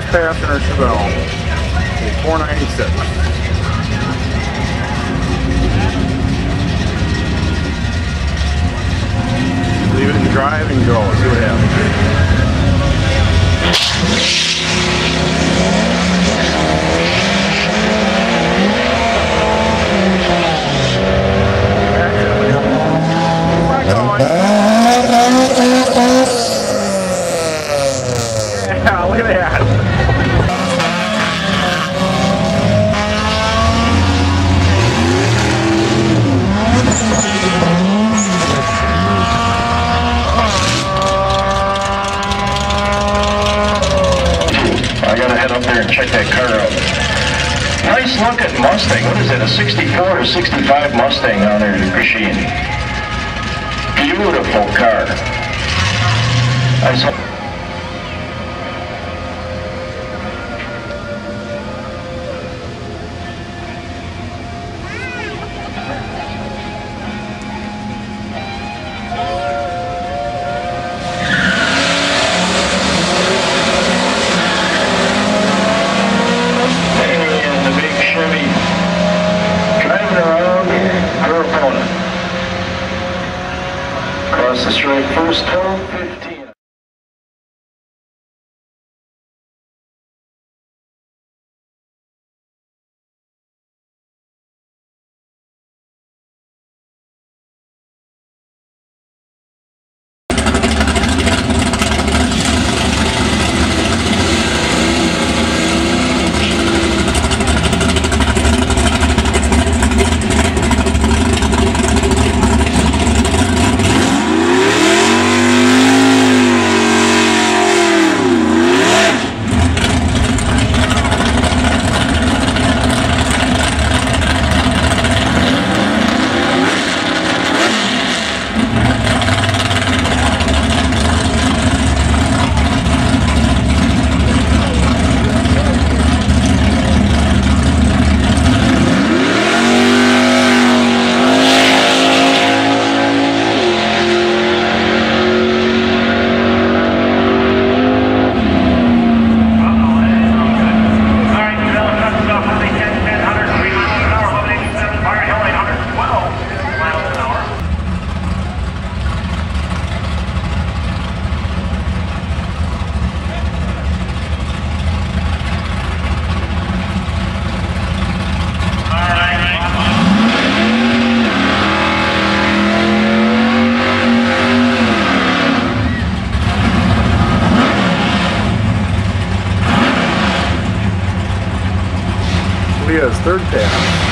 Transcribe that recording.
first passenger Chevelle, a 496. Leave it in drive and go. See what happens. Yeah, look at that. I there and check that car out. Nice looking Mustang. What is it, a 64 or 65 Mustang on there, machine? Beautiful car. I saw. The Leah's third pass.